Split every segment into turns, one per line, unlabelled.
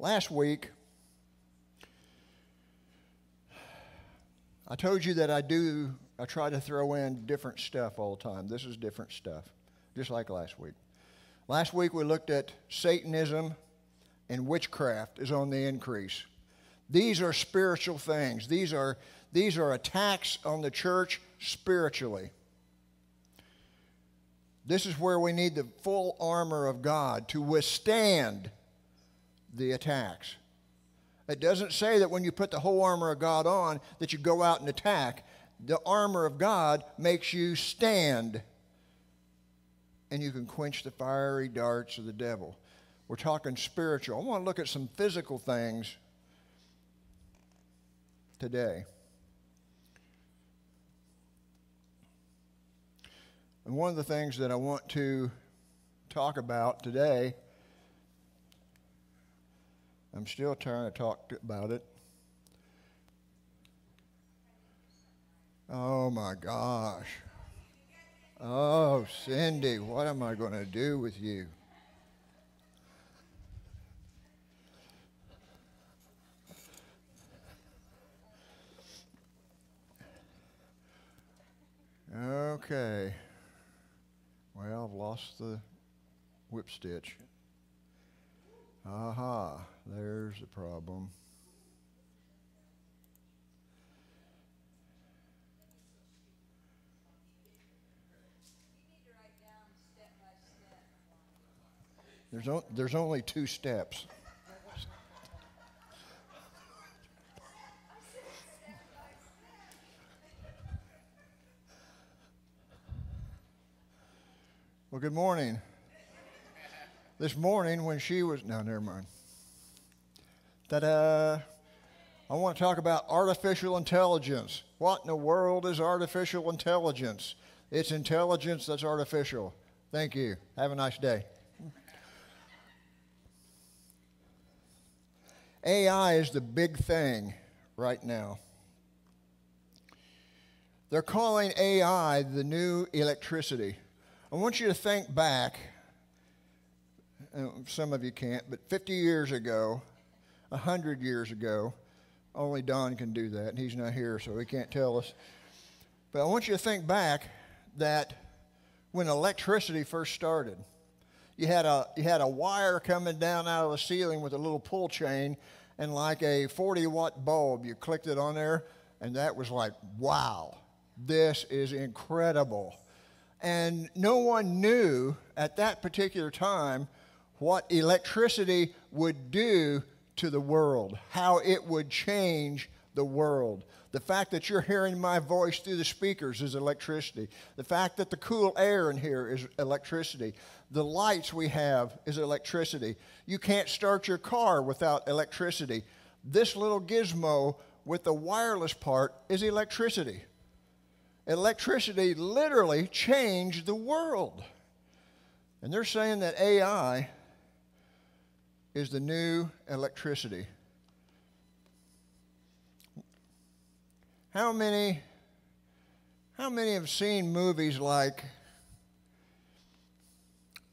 Last week, I told you that I do, I try to throw in different stuff all the time. This is different stuff, just like last week. Last week we looked at Satanism and witchcraft is on the increase. These are spiritual things. These are, these are attacks on the church spiritually. This is where we need the full armor of God to withstand the attacks. It doesn't say that when you put the whole armor of God on that you go out and attack. The armor of God makes you stand and you can quench the fiery darts of the devil. We're talking spiritual. I want to look at some physical things today. And one of the things that I want to talk about today I'm still trying to talk about it. Oh my gosh. Oh, Cindy, what am I going to do with you? Okay. Well, I've lost the whip stitch. Aha, there's the problem. There's, o- there's only two steps. Well, good morning this morning when she was, no, never mind. Ta da! I want to talk about artificial intelligence. What in the world is artificial intelligence? It's intelligence that's artificial. Thank you. Have a nice day. AI is the big thing right now. They're calling AI the new electricity. I want you to think back uh, Uh, some of you can't, but 50 years ago, 100 years ago, only Don can do that, and he's not here, so he can't tell us. But I want you to think back that when electricity first started, you had a you had a wire coming down out of the ceiling with a little pull chain and like a 40 watt bulb you clicked it on there and that was like wow this is incredible and no one knew at that particular time what electricity would do to the world, how it would change the world. The fact that you're hearing my voice through the speakers is electricity. The fact that the cool air in here is electricity. The lights we have is electricity. You can't start your car without electricity. This little gizmo with the wireless part is electricity. Electricity literally changed the world. And they're saying that AI is the new electricity. How many how many have seen movies like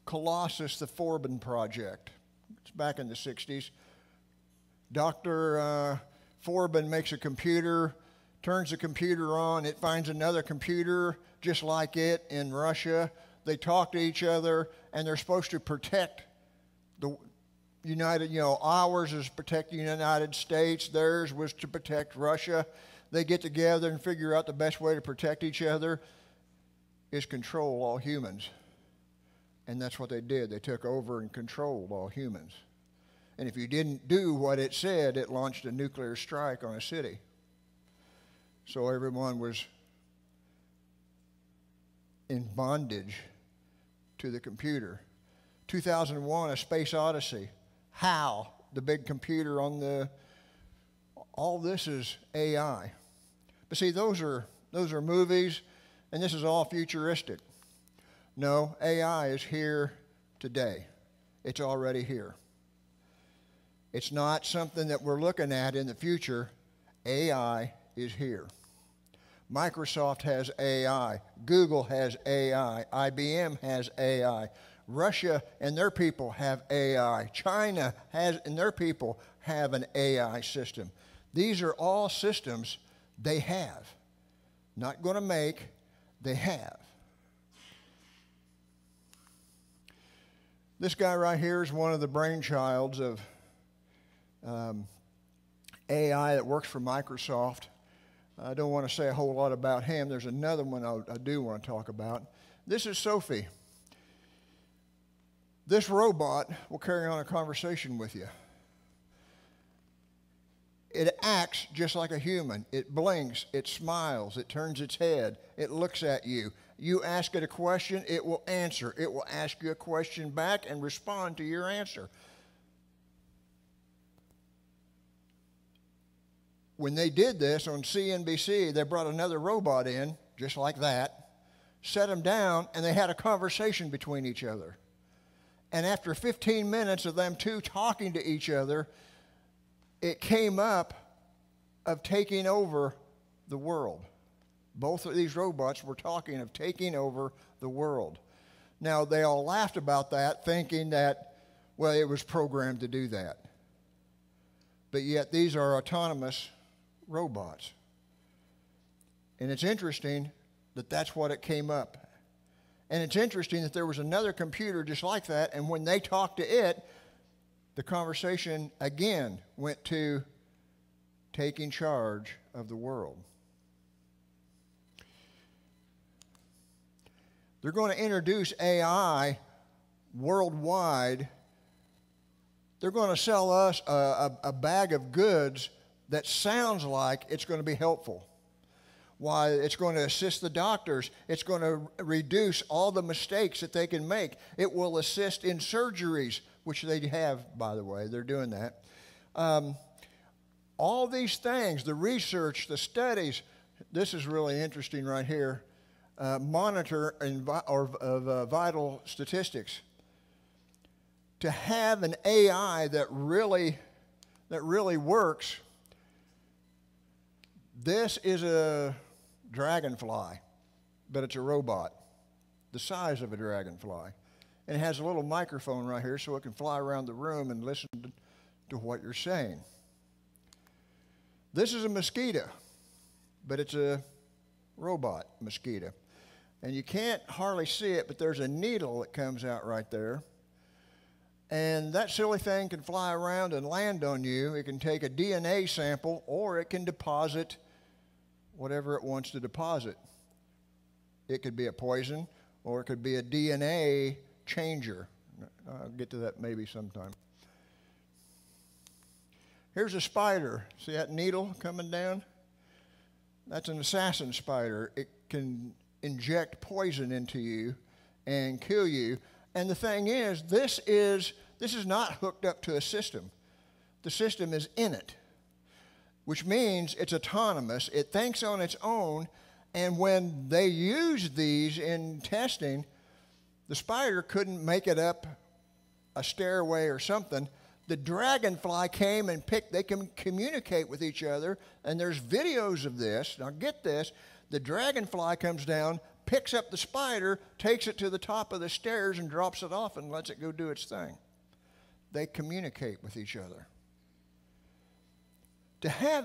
Colossus the Forbin Project? It's back in the 60s. Dr. Uh, Forbin makes a computer, turns the computer on, it finds another computer just like it in Russia. They talk to each other, and they're supposed to protect United, you know, ours is protect the United States, theirs was to protect Russia. They get together and figure out the best way to protect each other is control all humans. And that's what they did. They took over and controlled all humans. And if you didn't do what it said, it launched a nuclear strike on a city. So everyone was in bondage to the computer. 2001, A Space Odyssey. HAL, the big computer on the, all this is AI. But see, those are, those are movies, and this is all futuristic. No, AI is here today. It's already here. It's not something that we're looking at in the future. AI is here. Microsoft has AI. Google has AI. IBM has AI. Russia and their people have AI. China has and their people have an AI system. These are all systems they have. Not going to make, they have. This guy right here is one of the brainchilds of um, AI that works for Microsoft. I don't want to say a whole lot about him. There's another one I, I do want to talk about. This is Sophie. This robot will carry on a conversation with you. It acts just like a human. It blinks, it smiles, it turns its head, it looks at you. You ask it a question, it will answer. It will ask you a question back and respond to your answer. When they did this on CNBC, they brought another robot in, just like that, set them down, and they had a conversation between each other. And after 15 minutes of them two talking to each other, it came up of taking over the world. Both of these robots were talking of taking over the world. Now, they all laughed about that, thinking that, well, it was programmed to do that. But yet, these are autonomous robots. And it's interesting that that's what it came up. And it's interesting that there was another computer just like that, and when they talked to it, the conversation again went to taking charge of the world. They're going to introduce AI worldwide. They're going to sell us a, a, a, bag of goods that sounds like it's going to be helpful. Why, it's going to assist the doctors. It's going to reduce all the mistakes that they can make. It will assist in surgeries, which they have, by the way. They're doing that. Um, all these things, the research, the studies, this is really interesting right here uh, monitor or, of uh, vital statistics. To have an AI that really, that really works, this is a dragonfly, but it's a robot, the size of a dragonfly. And it has a little microphone right here so it can fly around the room and listen to, to what you're saying. This is a mosquito, but it's a robot mosquito and you can't hardly see it, but there's a needle that comes out right there. And that silly thing can fly around and land on you. It can take a DNA sample or it can deposit whatever it wants to deposit. It could be a poison or it could be a DNA changer. I'll get to that maybe sometime. Here's a spider. See that needle coming down? That's an assassin spider. It can inject poison into you and kill you. And the thing is, this is this is not hooked up to a system. The system is in it, which means it's autonomous. It thinks on its own, and when they use these in testing, the spider couldn't make it up a stairway or something. The dragonfly came and picked, they can communicate with each other, and there's videos of this. Now, get this the dragonfly comes down, picks up the spider, takes it to the top of the stairs, and drops it off and lets it go do its thing. They communicate with each other. To have,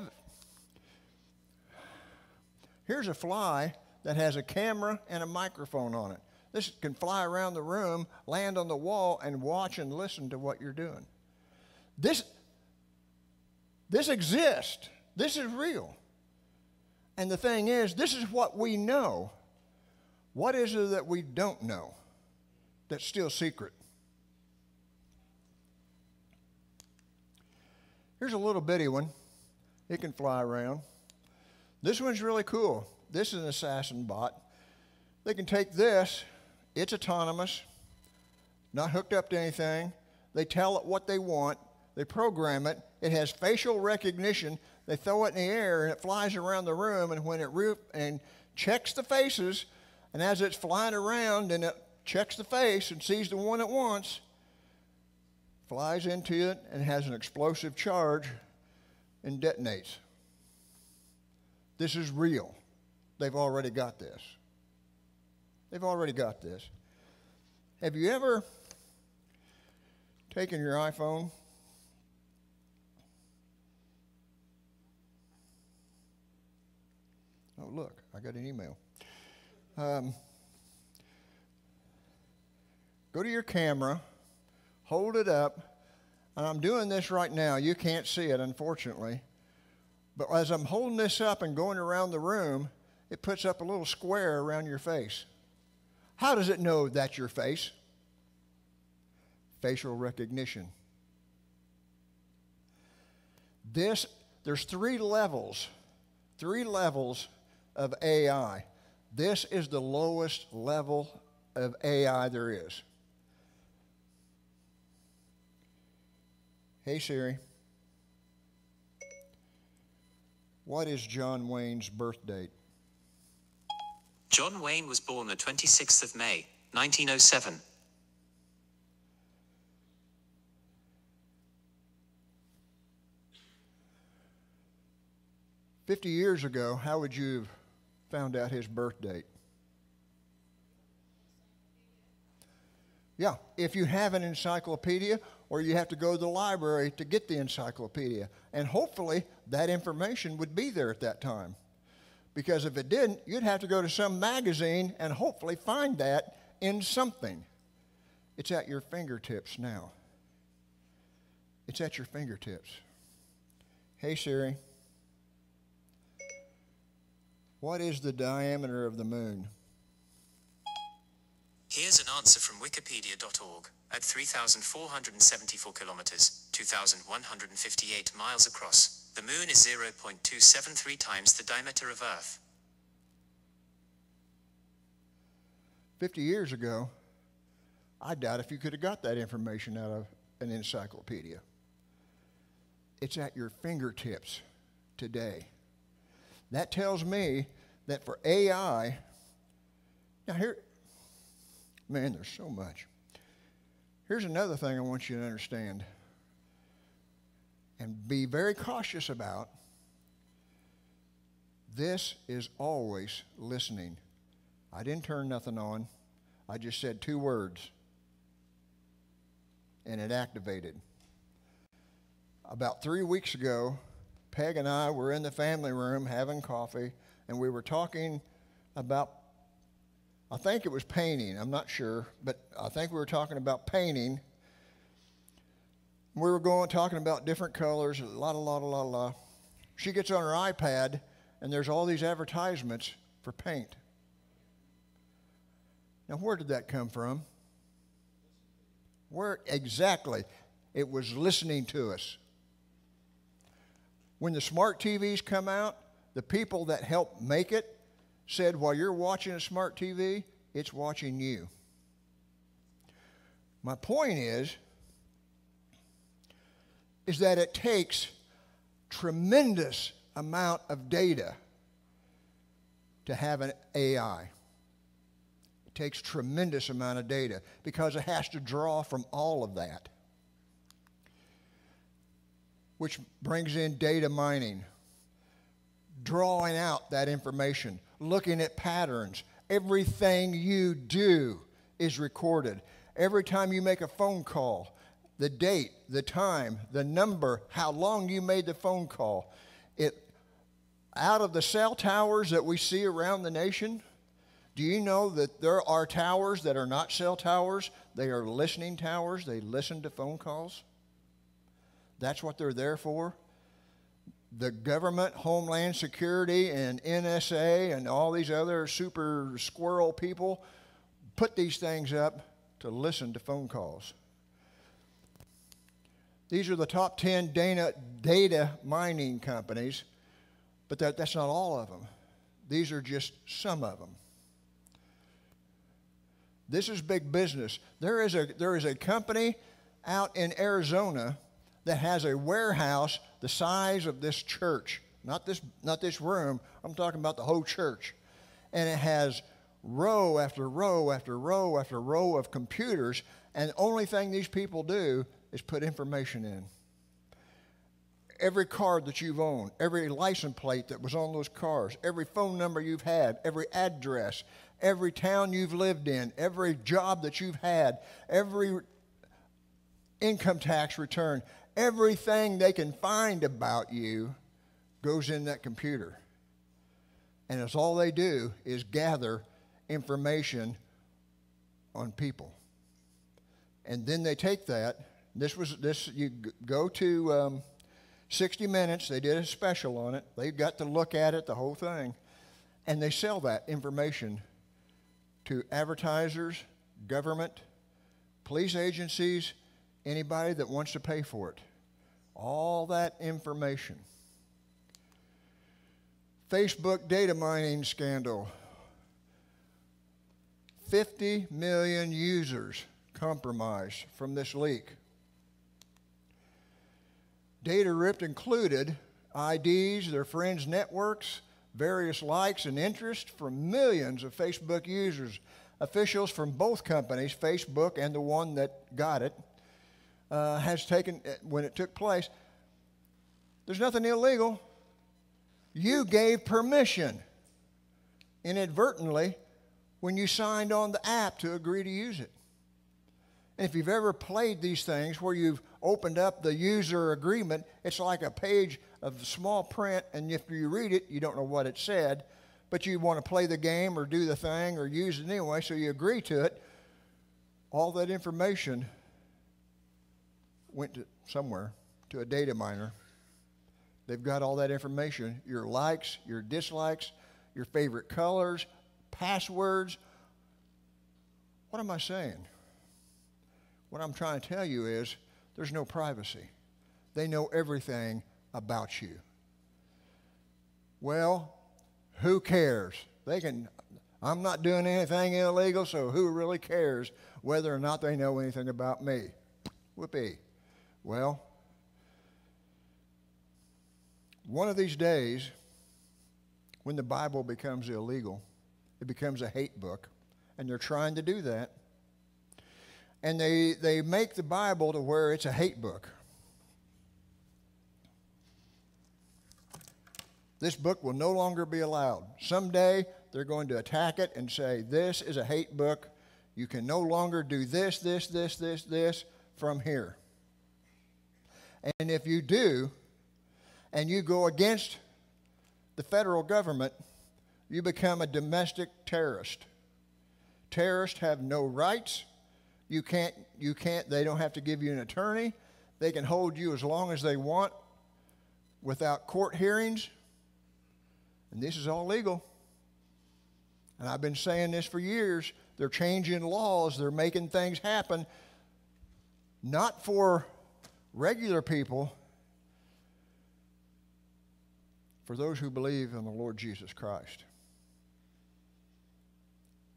here's a fly that has a camera and a microphone on it. This can fly around the room, land on the wall, and watch and listen to what you're doing. This, this exists. This is real. And the thing is, this is what we know. What is it that we don't know that's still secret? Here's a little bitty one. It can fly around. This one's really cool. This is an assassin bot. They can take this, it's autonomous, not hooked up to anything. They tell it what they want, they program it, it has facial recognition they throw it in the air and it flies around the room. And when it re- and checks the faces, and as it's flying around and it checks the face and sees the one it wants, flies into it and has an explosive charge and detonates. This is real. They've already got this. They've already got this. Have you ever taken your iPhone? Oh, look, I got an email. Um, go to your camera, hold it up, and I'm doing this right now. You can't see it, unfortunately. But as I'm holding this up and going around the room, it puts up a little square around your face. How does it know that's your face? Facial recognition. This, there's three levels, three levels of AI. This is the lowest level of AI there is. Hey Siri, what is John Wayne's birth date?
John Wayne was born the 26th of May, 1907.
Fifty years ago, how would you have found out his birth date? Yeah, if you have an encyclopedia or you have to go to the library to get the encyclopedia. And hopefully that information would be there at that time. Because if it didn't, you'd have to go to some magazine and hopefully find that in something. It's at your fingertips now. It's at your fingertips. Hey Siri, what is the diameter of the moon?
Here's an answer from wikipedia.org. At 3,474 kilometers, 2,158 miles across, the moon is 0.273 times the diameter of Earth.
50 years ago, I doubt if you could have got that information out of an encyclopedia. It's at your fingertips today. That tells me that for AI, now here, Man, there's so much. Here's another thing I want you to understand and be very cautious about. This is always listening. I didn't turn nothing on. I just said two words and it activated. About three weeks ago, Peg and I were in the family room having coffee, and we were talking about I think it was painting. I'm not sure, but I think we were talking about painting. We were going talking about different colors, a lot, a lot, a lot, a lot. She gets on her iPad, and there's all these advertisements for paint. Now, where did that come from? Where exactly? It was listening to us. When the smart TVs come out, the people that help make it said while you're watching a smart TV, it's watching you. My point is, is that it takes tremendous amount of data to have an AI. It takes tremendous amount of data because it has to draw from all of that. Which brings in data mining, drawing out that information, looking at patterns. Everything you do is recorded. Every time you make a phone call, the date, the time, the number, how long you made the phone call. It out of the cell towers that we see around the nation, do you know that there are towers that are not cell towers? They are listening towers. They listen to phone calls. That's what they're there for the government, Homeland Security, and NSA, and all these other super squirrel people put these things up to listen to phone calls. These are the top 10 data, data mining companies, but that, that's not all of them. These are just some of them. This is big business. There is a, there is a company out in Arizona that has a warehouse the size of this church, not this, not this room, I'm talking about the whole church. And it has row after row after row after row of computers, and the only thing these people do is put information in. Every card that you've owned, every license plate that was on those cars, every phone number you've had, every address, every town you've lived in, every job that you've had, every income tax return, everything they can find about you goes in that computer. And it's all they do is gather information on people. And then they take that. This was this. You go to um, 60 Minutes. They did a special on it. They got to look at it, the whole thing, and they sell that information to advertisers, government, police agencies, anybody that wants to pay for it. All that information. Facebook data mining scandal. 50 million users compromised from this leak. Data ripped included IDs, their friends' networks, various likes and interests from millions of Facebook users. Officials from both companies, Facebook and the one that got it, uh, has taken, when it took place, there's nothing illegal. You gave permission inadvertently when you signed on the app to agree to use it. And if you've ever played these things where you've opened up the user agreement, it's like a page of small print, and if you read it, you don't know what it said, but you want to play the game or do the thing or use it anyway, so you agree to it. All that information went to somewhere to a data miner They've got all that information your likes, your dislikes, your favorite colors, passwords. What am I saying? What I'm trying to tell you is there's no privacy. They know everything about you. Well, who cares? They can I'm not doing anything illegal, so who really cares whether or not they know anything about me? Whoopee. Well, one of these days, when the Bible becomes illegal, it becomes a hate book, and they're trying to do that. And they, they make the Bible to where it's a hate book. This book will no longer be allowed. Someday they're going to attack it and say, This is a hate book. You can no longer do this, this, this, this, this from here. And if you do, and you go against the federal government, you become a domestic terrorist. Terrorists have no rights. You can't, you can't, they don't have to give you an attorney. They can hold you as long as they want without court hearings. And this is all legal. And I've been saying this for years. They're changing laws, they're making things happen, not for regular people, for those who believe in the Lord Jesus Christ.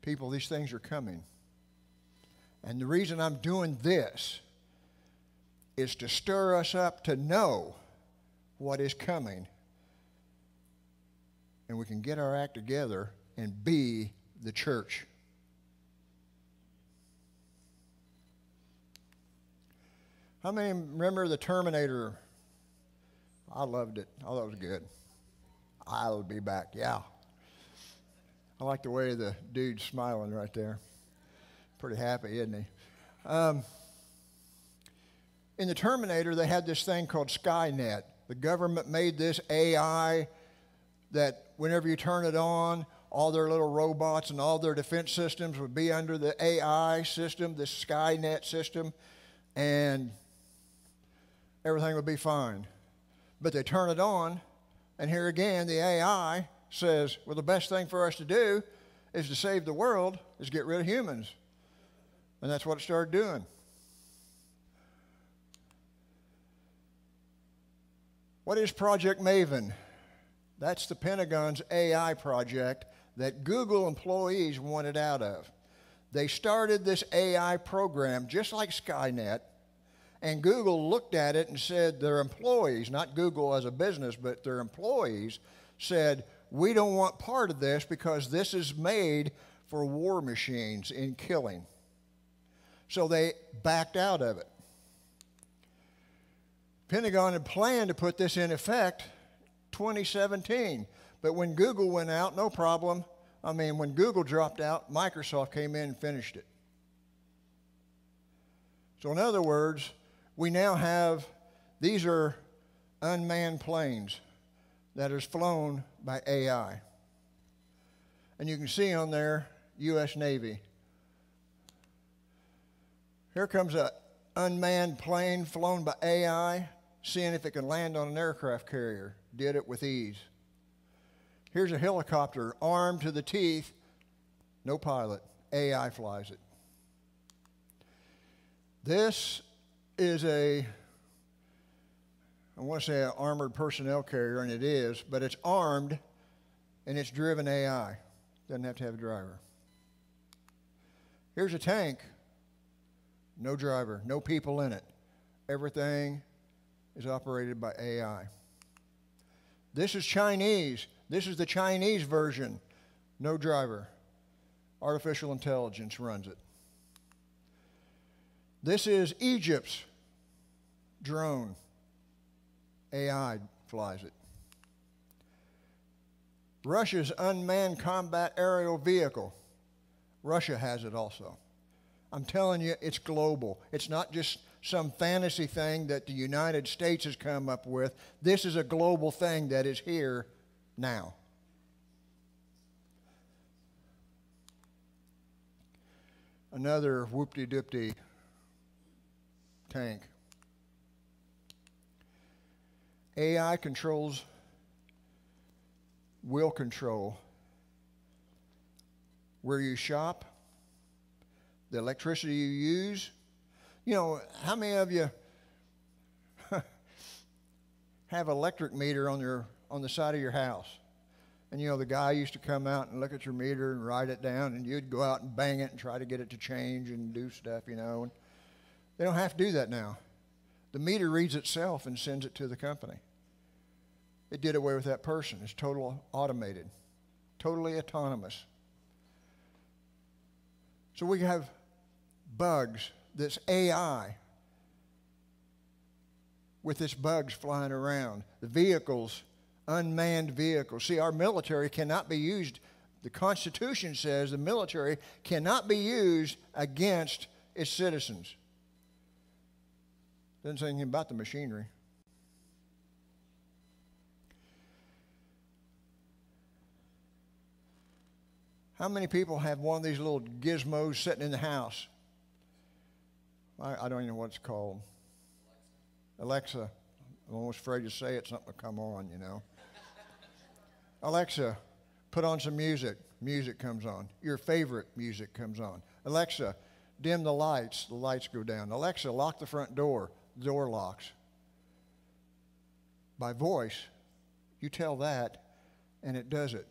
People, these things are coming. And the reason I'm doing this is to stir us up to know what is coming. And we can get our act together and be the church. How many remember the Terminator? I loved it. I thought it was good. I'll be back. Yeah. I like the way the dude's smiling right there. Pretty happy, isn't he? Um, in the Terminator, they had this thing called Skynet. The government made this AI that whenever you turn it on, all their little robots and all their defense systems would be under the AI system, this Skynet system, and everything would be fine. But they turn it on, and here again, the AI says, well, the best thing for us to do is to save the world, is get rid of humans. And that's what it started doing. What is Project Maven? That's the Pentagon's AI project that Google employees wanted out of. They started this AI program just like Skynet and Google looked at it and said their employees, not Google as a business, but their employees said, We don't want part of this because this is made for war machines in killing. So they backed out of it. Pentagon had planned to put this in effect 2017, but when Google went out, no problem. I mean, when Google dropped out, Microsoft came in and finished it. So, in other words, we now have these are unmanned planes that is flown by AI. And you can see on there U.S. Navy. Here comes an unmanned plane flown by AI, seeing if it can land on an aircraft carrier. Did it with ease. Here's a helicopter armed to the teeth, no pilot. AI flies it. This is a, I want to say an armored personnel carrier, and it is, but it's armed and it's driven AI. Doesn't have to have a driver. Here's a tank, no driver, no people in it. Everything is operated by AI. This is Chinese. This is the Chinese version. No driver. Artificial intelligence runs it. This is Egypt's drone. AI flies it. Russia's unmanned combat aerial vehicle. Russia has it also. I'm telling you, it's global. It's not just some fantasy thing that the United States has come up with. This is a global thing that is here now. Another whoopty doopty tank. AI controls will control where you shop, the electricity you use. You know, how many of you have electric meter on your on the side of your house? And you know, the guy used to come out and look at your meter and write it down, and you'd go out and bang it and try to get it to change and do stuff, you know. And they don't have to do that now. The meter reads itself and sends it to the company. It did away with that person. It's total automated, totally autonomous. So we have bugs, this AI with this bugs flying around. The vehicles, unmanned vehicles. See, our military cannot be used. The Constitution says the military cannot be used against its citizens. Doesn't say anything about the machinery. How many people have one of these little gizmos sitting in the house? I, I don't even know what it's called. Alexa. Alexa. I'm almost afraid to say it, something will come on, you know. Alexa, put on some music. Music comes on. Your favorite music comes on. Alexa, dim the lights. The lights go down. Alexa, lock the front door. Door locks. By voice, you tell that, and it does it.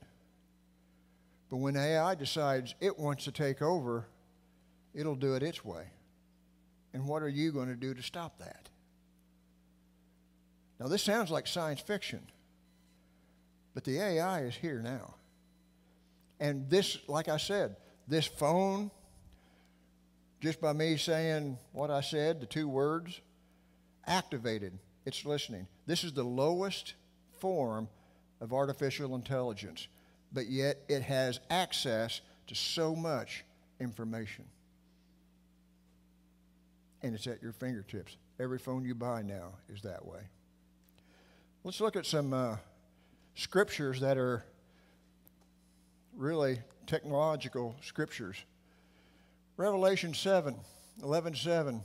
But when AI decides it wants to take over, it'll do it its way. And what are you going to do to stop that? Now, this sounds like science fiction, but the AI is here now. And this, like I said, this phone, just by me saying what I said, the two words, activated. It's listening. This is the lowest form of artificial intelligence but yet it has access to so much information. And it's at your fingertips. Every phone you buy now is that way. Let's look at some uh, scriptures that are really technological scriptures. Revelation 7, 11 7,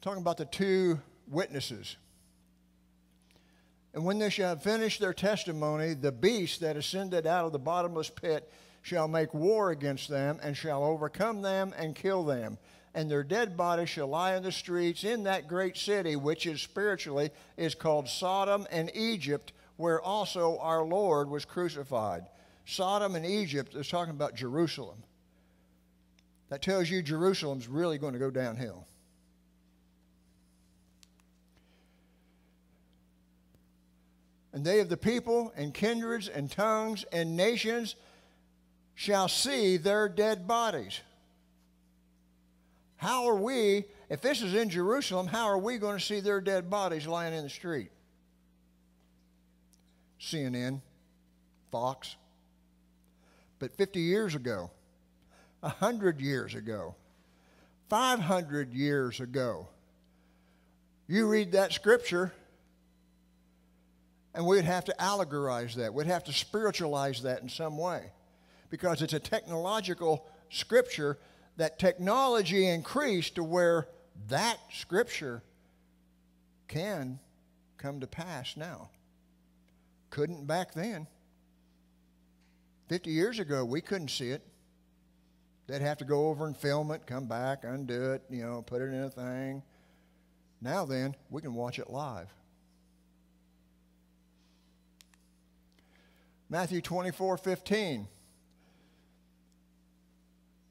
talking about the two witnesses. And when they shall have finished their testimony, the beast that ascended out of the bottomless pit shall make war against them, and shall overcome them and kill them. And their dead bodies shall lie in the streets in that great city, which is spiritually is called Sodom and Egypt, where also our Lord was crucified. Sodom and Egypt is talking about Jerusalem. That tells you Jerusalem's really going to go downhill. And they of the people and kindreds and tongues and nations shall see their dead bodies. How are we, if this is in Jerusalem, how are we going to see their dead bodies lying in the street? CNN, Fox. But 50 years ago, 100 years ago, 500 years ago, you read that scripture, and we'd have to allegorize that. We'd have to spiritualize that in some way because it's a technological scripture that technology increased to where that scripture can come to pass now. Couldn't back then. 50 years ago, we couldn't see it. They'd have to go over and film it, come back, undo it, you know, put it in a thing. Now then, we can watch it live. Matthew 24, 15.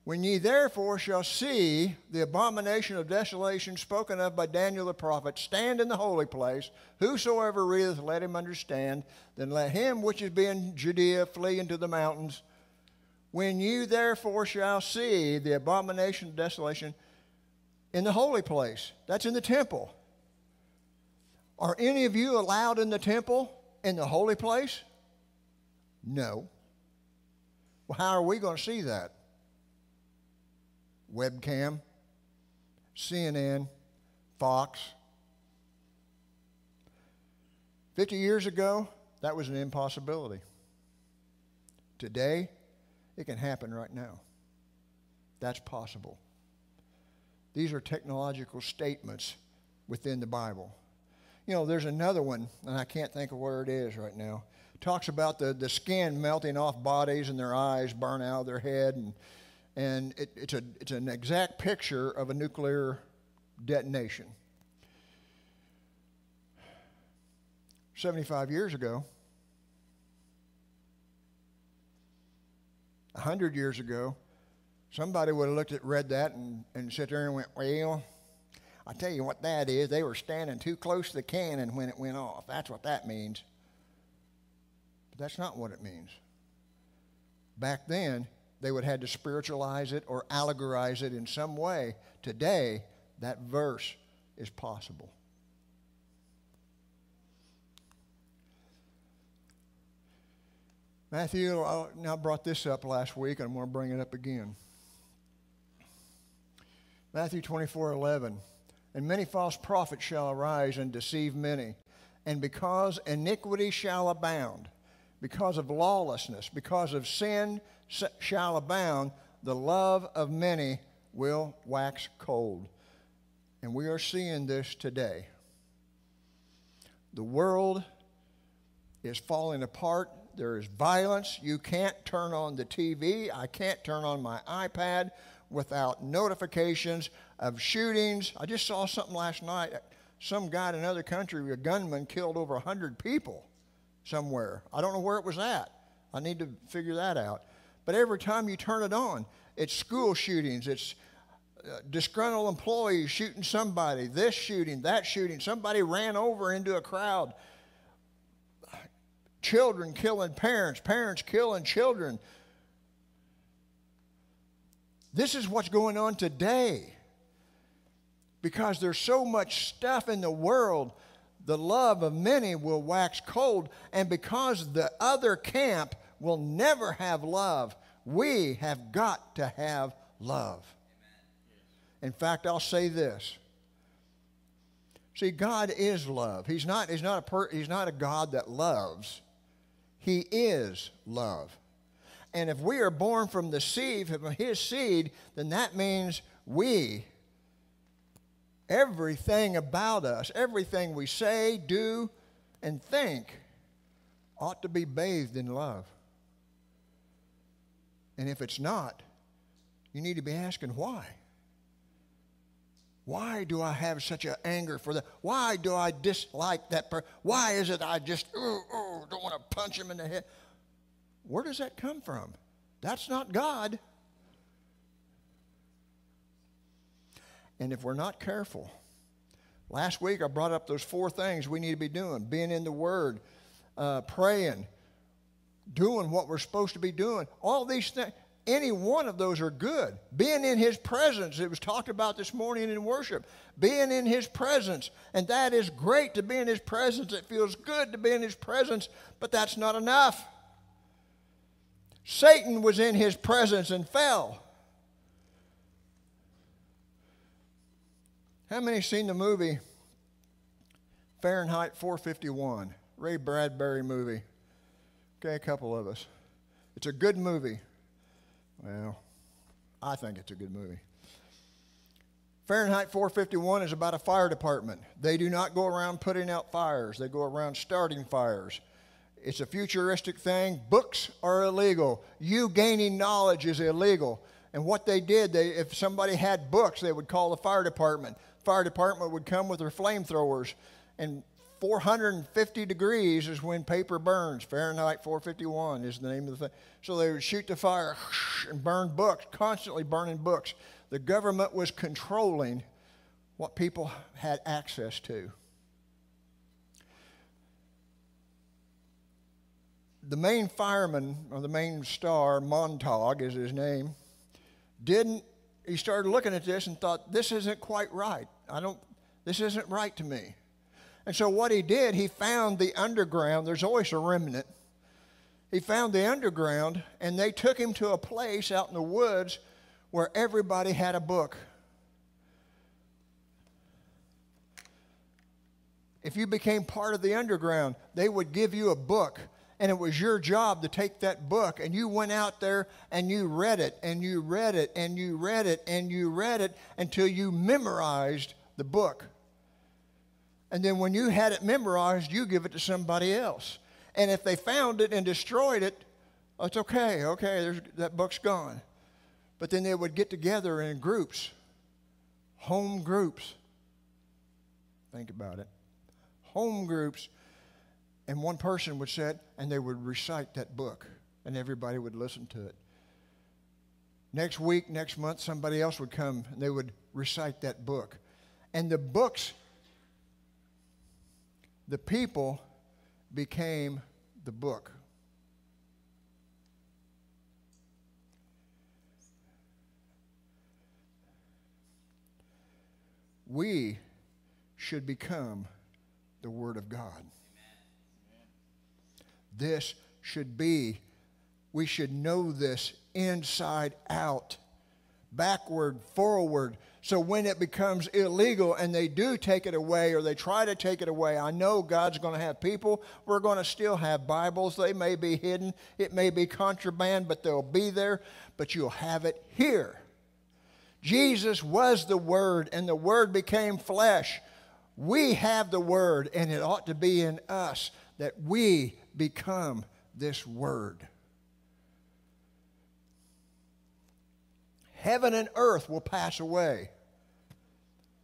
When ye therefore shall see the abomination of desolation spoken of by Daniel the prophet stand in the holy place, whosoever readeth, let him understand. Then let him which is in Judea flee into the mountains. When you therefore shall see the abomination of desolation in the holy place, that's in the temple. Are any of you allowed in the temple in the holy place? No. Well, how are we going to see that? webcam, CNN, Fox. 50 years ago, that was an impossibility. Today, it can happen right now. That's possible. These are technological statements within the Bible. You know, there's another one, and I can't think of where it is right now. Talks about the, the skin melting off bodies and their eyes burn out of their head and and it, it's, a, it's an exact picture of a nuclear detonation. 75 years ago, 100 years ago, somebody would have looked at, read that, and, and sat there and went, Well, I tell you what that is. They were standing too close to the cannon when it went off. That's what that means. That's not what it means. Back then, they would have had to spiritualize it or allegorize it in some way. Today, that verse is possible. Matthew, I now brought this up last week, and I'm going to bring it up again. Matthew 24 11. And many false prophets shall arise and deceive many. And because iniquity shall abound, because of lawlessness, because of sin shall abound, the love of many will wax cold. And we are seeing this today. The world is falling apart. There is violence. You can't turn on the TV. I can't turn on my iPad without notifications of shootings. I just saw something last night. Some guy in another country, a gunman, killed over 100 people somewhere. I don't know where it was at. I need to figure that out. But every time you turn it on, it's school shootings, it's uh, disgruntled employees shooting somebody, this shooting, that shooting. Somebody ran over into a crowd. Children killing parents, parents killing children. This is what's going on today. Because there's so much stuff in the world, the love of many will wax cold. And because the other camp will never have love. We have got to have love. In fact, I'll say this. See, God is love. He's not, he's, not a per, he's not a God that loves. He is love. And if we are born from the seed, from his seed, then that means we, everything about us, everything we say, do, and think ought to be bathed in love. And if it's not, you need to be asking why. Why do I have such an anger for that? Why do I dislike that person? Why is it I just oh, oh, don't want to punch him in the head? Where does that come from? That's not God. And if we're not careful, last week I brought up those four things we need to be doing being in the Word, uh, praying, doing what we're supposed to be doing. All these things, any one of those are good. Being in His presence, it was talked about this morning in worship. Being in His presence, and that is great to be in His presence. It feels good to be in His presence, but that's not enough. Satan was in his presence and fell. How many seen the movie Fahrenheit 451? Ray Bradbury movie. Okay, a couple of us. It's a good movie. Well, I think it's a good movie. Fahrenheit 451 is about a fire department. They do not go around putting out fires, they go around starting fires. It's a futuristic thing. Books are illegal. You gaining knowledge is illegal. And what they did, they, if somebody had books, they would call the fire department. Fire department would come with their flamethrowers, and 450 degrees is when paper burns. Fahrenheit 451 is the name of the thing. So they would shoot the fire and burn books, constantly burning books. The government was controlling what people had access to. The main fireman, or the main star, Montag is his name, didn't, he started looking at this and thought, this isn't quite right. I don't, this isn't right to me. And so what he did, he found the underground. There's always a remnant. He found the underground, and they took him to a place out in the woods where everybody had a book. If you became part of the underground, they would give you a book, and it was your job to take that book, and you went out there and you read it, and you read it, and you read it, and you read it until you memorized the book. And then when you had it memorized, you give it to somebody else. And if they found it and destroyed it, oh, it's okay, okay, that book's gone. But then they would get together in groups, home groups. Think about it. Home groups. And one person would sit and they would recite that book, and everybody would listen to it. Next week, next month, somebody else would come and they would recite that book. And the books the people became the book. We should become the Word of God. This should be, we should know this inside out, backward, forward, so when it becomes illegal and they do take it away or they try to take it away, I know God's going to have people. We're going to still have Bibles. They may be hidden, it may be contraband, but they'll be there. But you'll have it here. Jesus was the Word, and the Word became flesh. We have the Word, and it ought to be in us that we become this Word. Heaven and earth will pass away,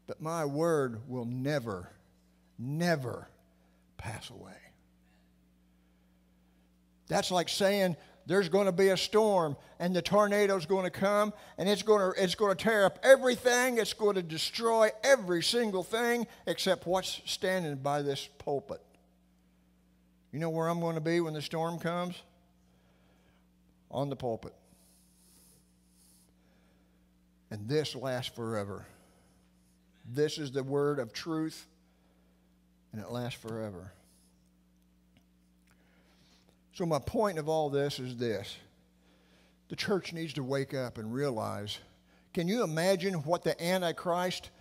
but my word will never, never pass away. That's like saying there's going to be a storm and the tornado's going to come and it's going to, it's going to tear up everything. It's going to destroy every single thing except what's standing by this pulpit. You know where I'm going to be when the storm comes? On the pulpit. And this lasts forever. This is the word of truth, and it lasts forever. So, my point of all this is this the church needs to wake up and realize can you imagine what the Antichrist,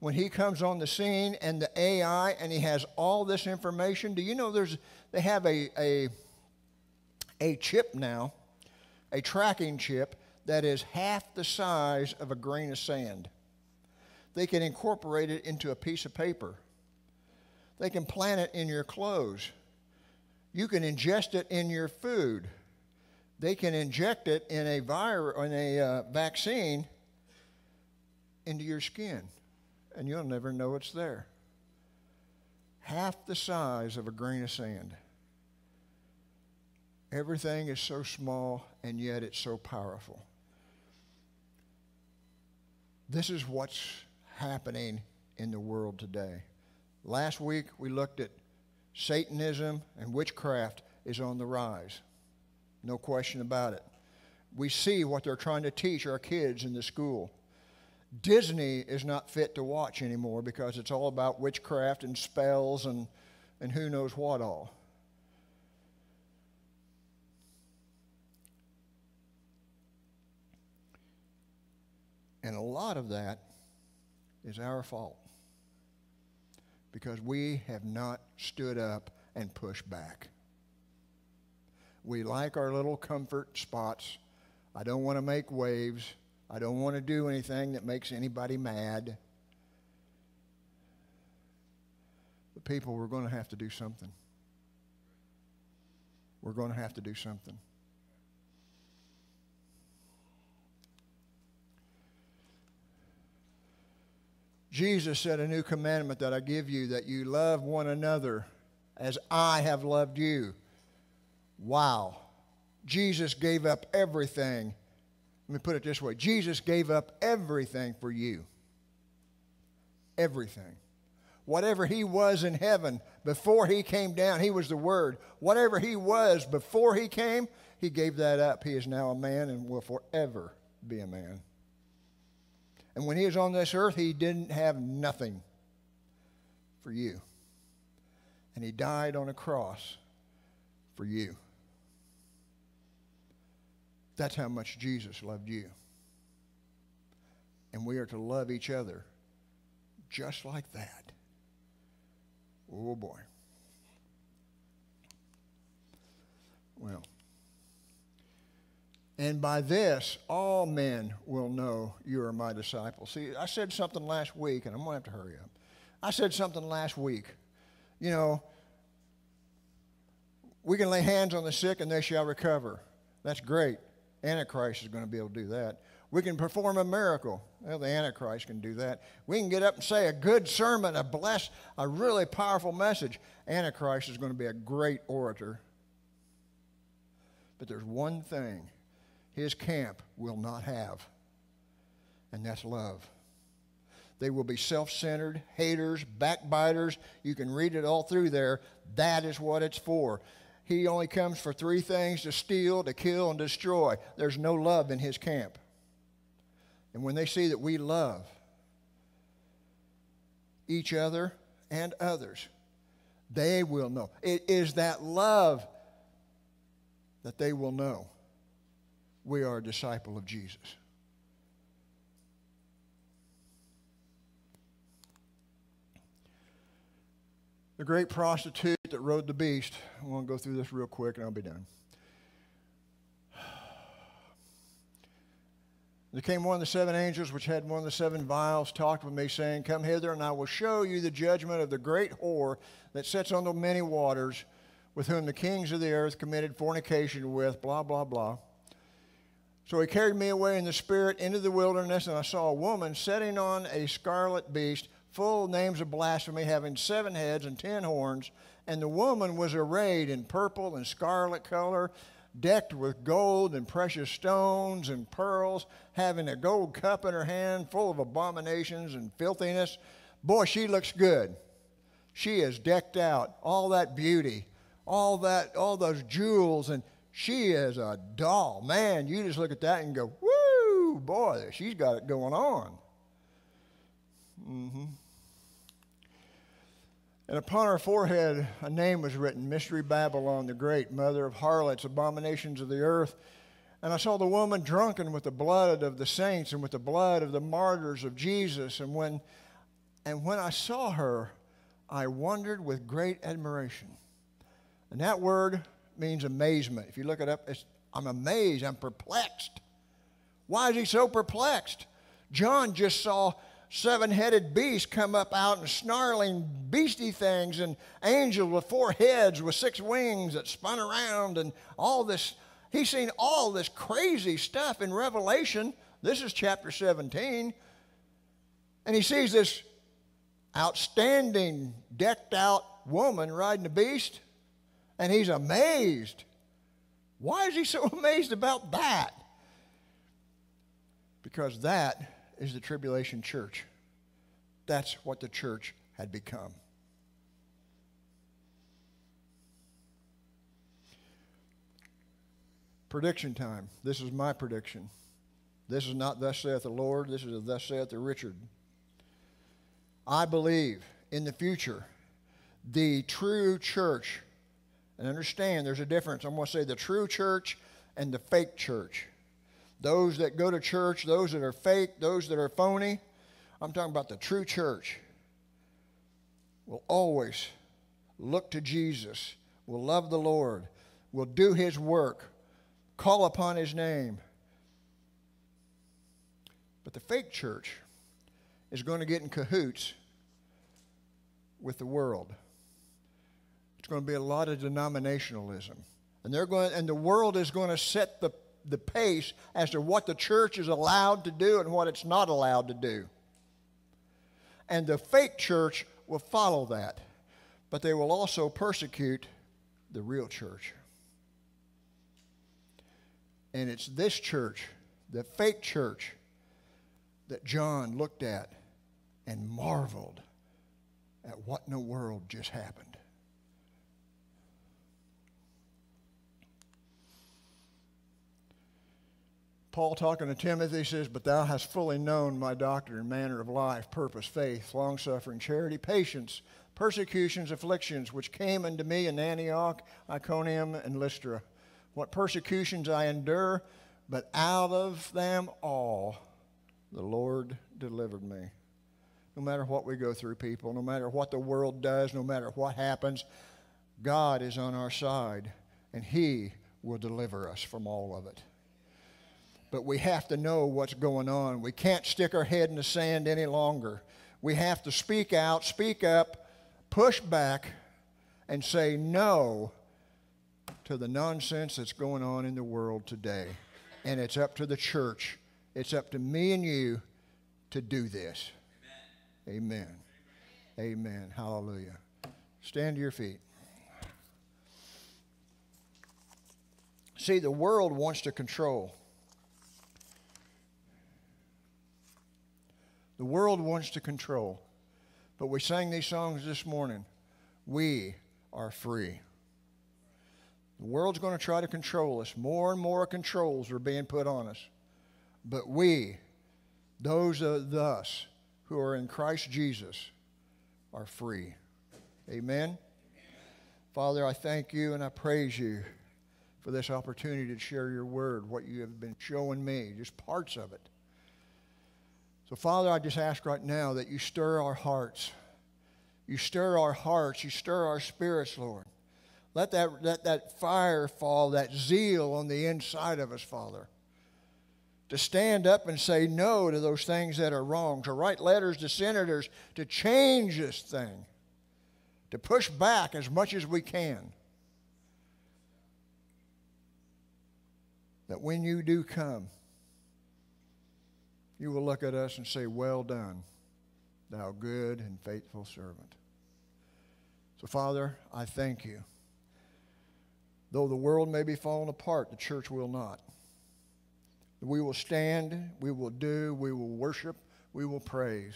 when he comes on the scene and the AI and he has all this information? Do you know there's, they have a, a, a chip now, a tracking chip that is half the size of a grain of sand. They can incorporate it into a piece of paper. They can plant it in your clothes. You can ingest it in your food. They can inject it in a virus, in a uh, vaccine into your skin, and you'll never know it's there. Half the size of a grain of sand. Everything is so small, and yet it's so powerful. This is what's happening in the world today. Last week we looked at Satanism and witchcraft is on the rise. No question about it. We see what they're trying to teach our kids in the school. Disney is not fit to watch anymore because it's all about witchcraft and spells and, and who knows what all. And a lot of that is our fault because we have not stood up and pushed back. We like our little comfort spots. I don't want to make waves. I don't want to do anything that makes anybody mad. But people, we're going to have to do something. We're going to have to do something. Jesus said, A new commandment that I give you, that you love one another as I have loved you. Wow. Jesus gave up everything. Let me put it this way Jesus gave up everything for you. Everything. Whatever he was in heaven before he came down, he was the Word. Whatever he was before he came, he gave that up. He is now a man and will forever be a man. And when he was on this earth, he didn't have nothing for you. And he died on a cross for you. That's how much Jesus loved you. And we are to love each other just like that. Oh boy. Well. And by this, all men will know you are my disciples. See, I said something last week, and I'm going to have to hurry up. I said something last week. You know, we can lay hands on the sick and they shall recover. That's great. Antichrist is going to be able to do that. We can perform a miracle. Well, the Antichrist can do that. We can get up and say a good sermon, a blessed, a really powerful message. Antichrist is going to be a great orator. But there's one thing his camp will not have, and that's love. They will be self centered, haters, backbiters. You can read it all through there. That is what it's for. He only comes for three things to steal, to kill, and destroy. There's no love in his camp. And when they see that we love each other and others, they will know. It is that love that they will know we are a disciple of Jesus. The great prostitute that rode the beast. I want to go through this real quick and I'll be done. There came one of the seven angels which had one of the seven vials, talked with me, saying, Come hither, and I will show you the judgment of the great whore that sits on the many waters, with whom the kings of the earth committed fornication with, blah, blah, blah. So he carried me away in the spirit into the wilderness, and I saw a woman sitting on a scarlet beast, full names of blasphemy, having seven heads and ten horns. And the woman was arrayed in purple and scarlet color, decked with gold and precious stones and pearls, having a gold cup in her hand, full of abominations and filthiness. Boy, she looks good. She is decked out, all that beauty, all that, all those jewels, and she is a doll. Man, you just look at that and go, woo, boy, she's got it going on. Mm-hmm. And upon her forehead a name was written Mystery Babylon the Great, mother of harlots, abominations of the earth. And I saw the woman drunken with the blood of the saints and with the blood of the martyrs of Jesus. And when, and when I saw her, I wondered with great admiration. And that word means amazement. If you look it up, it's I'm amazed, I'm perplexed. Why is he so perplexed? John just saw seven headed beasts come up out and snarling beastie things, and angels with four heads with six wings that spun around, and all this. He's seen all this crazy stuff in Revelation. This is chapter 17. And he sees this outstanding, decked out woman riding a beast and he's amazed. Why is he so amazed about that? Because that is the tribulation church. That's what the church had become. Prediction time. This is my prediction. This is not thus saith the Lord, this is thus saith the Richard. I believe in the future the true church and understand there's a difference. I'm going to say the true church and the fake church. those that go to church, those that are fake, those that are phony. I'm talking about the true church. Will always look to Jesus, will love the Lord, will do his work, call upon his name. But the fake church is going to get in cahoots with the world. It's going to be a lot of denominationalism. And they're going and the world is going to set the, the pace as to what the church is allowed to do and what it's not allowed to do. And the fake church will follow that. But they will also persecute the real church. And it's this church, the fake church, that John looked at and marveled at what in the world just happened. Paul talking to Timothy says, But thou hast fully known my doctrine manner of life, purpose, faith, long suffering, charity, patience, persecutions, afflictions, which came unto me in Antioch, Iconium, and Lystra. What persecutions I endure, but out of them all the Lord delivered me. No matter what we go through, people, no matter what the world does, no matter what happens, God is on our side, and He will deliver us from all of it. But we have to know what's going on. We can't stick our head in the sand any longer. We have to speak out, speak up, push back, and say no to the nonsense that's going on in the world today. And it's up to the church, it's up to me and you to do this. Amen. Amen. Amen. Hallelujah. Stand to your feet. See, the world wants to control. The world wants to control. But we sang these songs this morning. We are free. The world's going to try to control us. More and more controls are being put on us. But we, those of us who are in Christ Jesus, are free. Amen? Amen? Father, I thank you and I praise you for this opportunity to share your word, what you have been showing me, just parts of it. So, Father, I just ask right now that you stir our hearts. You stir our hearts. You stir our spirits, Lord. Let that, let that fire fall, that zeal on the inside of us, Father. To stand up and say no to those things that are wrong, to write letters to senators to change this thing, to push back as much as we can. That when you do come, you will look at us and say, Well done, thou good and faithful servant. So, Father, I thank you. Though the world may be falling apart, the church will not. We will stand, we will do, we will worship, we will praise,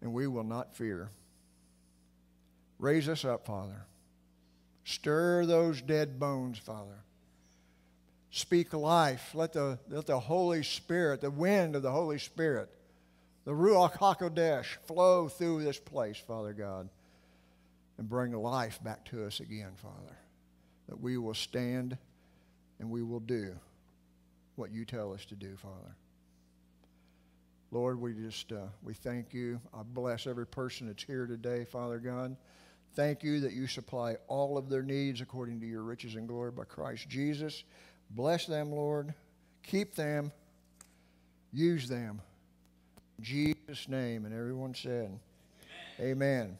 and we will not fear. Raise us up, Father. Stir those dead bones, Father speak life. Let the, let the Holy Spirit, the wind of the Holy Spirit, the Ruach HaKodesh flow through this place, Father God, and bring life back to us again, Father. That we will stand and we will do what you tell us to do, Father. Lord, we just uh, we thank you. I bless every person that's here today, Father God. Thank you that you supply all of their needs according to your riches and glory by Christ Jesus. Bless them, Lord. Keep them. Use them. In Jesus' name. And everyone said, Amen. Amen.